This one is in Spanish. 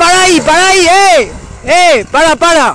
Para ahí, para ahí, eh! ¡Eh, para, para!